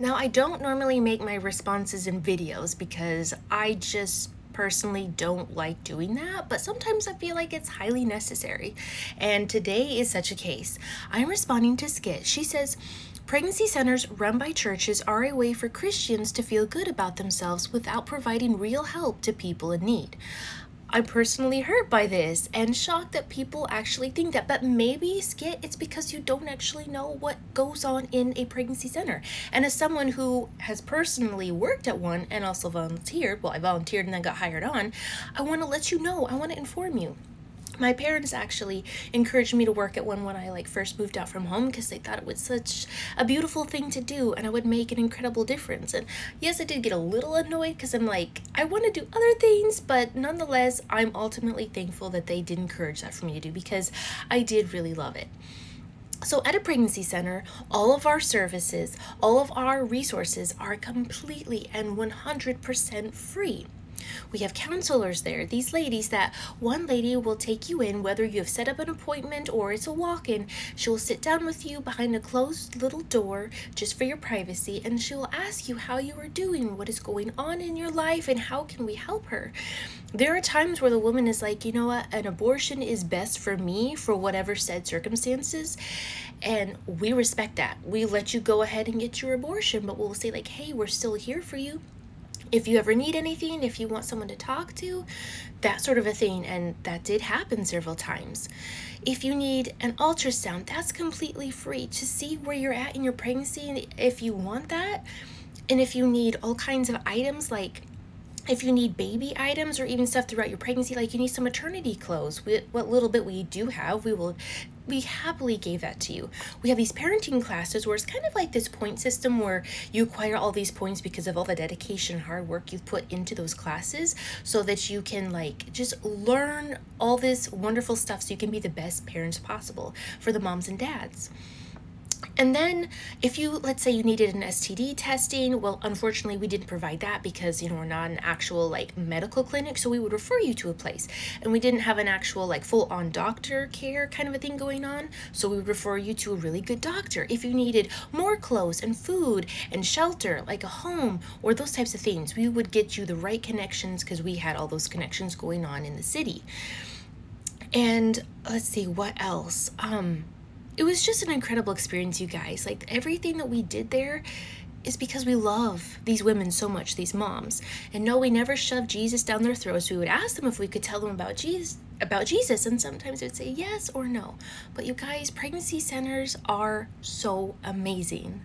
Now, I don't normally make my responses in videos because I just personally don't like doing that, but sometimes I feel like it's highly necessary. And today is such a case. I'm responding to Skit. She says, Pregnancy centers run by churches are a way for Christians to feel good about themselves without providing real help to people in need. I'm personally hurt by this and shocked that people actually think that. But maybe, Skit, it's because you don't actually know what goes on in a pregnancy center. And as someone who has personally worked at one and also volunteered, well, I volunteered and then got hired on, I want to let you know, I want to inform you my parents actually encouraged me to work at one when I like first moved out from home because they thought it was such a beautiful thing to do and I would make an incredible difference. And yes, I did get a little annoyed because I'm like, I want to do other things, but nonetheless, I'm ultimately thankful that they did encourage that for me to do because I did really love it. So, at a pregnancy center, all of our services, all of our resources are completely and 100% free. We have counselors there, these ladies that one lady will take you in, whether you have set up an appointment or it's a walk in. She will sit down with you behind a closed little door just for your privacy and she will ask you how you are doing, what is going on in your life, and how can we help her. There are times where the woman is like, you know what, an abortion is best for me for whatever said circumstances. And we respect that. We let you go ahead and get your abortion, but we'll say, like, hey, we're still here for you if you ever need anything, if you want someone to talk to, that sort of a thing. And that did happen several times. If you need an ultrasound, that's completely free to see where you're at in your pregnancy if you want that. And if you need all kinds of items like if you need baby items or even stuff throughout your pregnancy, like you need some maternity clothes, we, what little bit we do have, we will we happily gave that to you. We have these parenting classes where it's kind of like this point system where you acquire all these points because of all the dedication and hard work you've put into those classes so that you can like just learn all this wonderful stuff so you can be the best parents possible for the moms and dads. And then if you, let's say you needed an STD testing, well, unfortunately we didn't provide that because, you know, we're not an actual like medical clinic. So we would refer you to a place and we didn't have an actual like full on doctor care kind of a thing going on. So we would refer you to a really good doctor. If you needed more clothes and food and shelter, like a home or those types of things, we would get you the right connections because we had all those connections going on in the city. And let's see what else. Um, it was just an incredible experience, you guys. Like everything that we did there is because we love these women so much, these moms. And no, we never shoved Jesus down their throats. We would ask them if we could tell them about Jesus about Jesus and sometimes they would say yes or no. But you guys, pregnancy centers are so amazing.